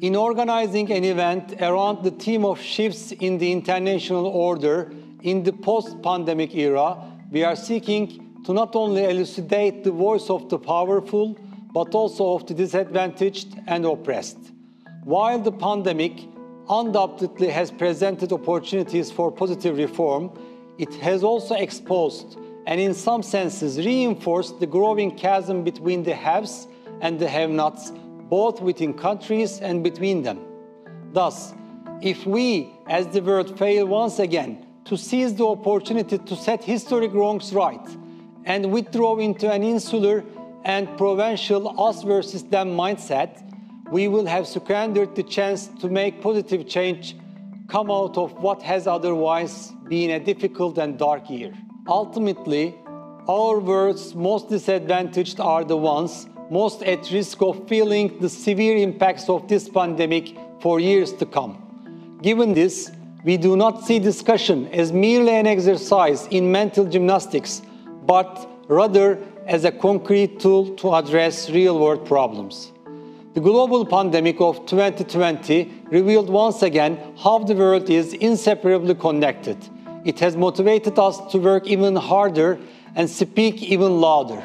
In organizing an event around the theme of shifts in the international order in the post pandemic era, we are seeking to not only elucidate the voice of the powerful, but also of the disadvantaged and oppressed. While the pandemic undoubtedly has presented opportunities for positive reform, it has also exposed and, in some senses, reinforced the growing chasm between the haves and the have nots, both within countries and between them. Thus, if we, as the world, fail once again to seize the opportunity to set historic wrongs right and withdraw into an insular and provincial us versus them mindset, we will have squandered the chance to make positive change come out of what has otherwise been a difficult and dark year. Ultimately, our world's most disadvantaged are the ones most at risk of feeling the severe impacts of this pandemic for years to come. Given this, we do not see discussion as merely an exercise in mental gymnastics, but rather as a concrete tool to address real world problems. The global pandemic of 2020 revealed once again how the world is inseparably connected. It has motivated us to work even harder and speak even louder.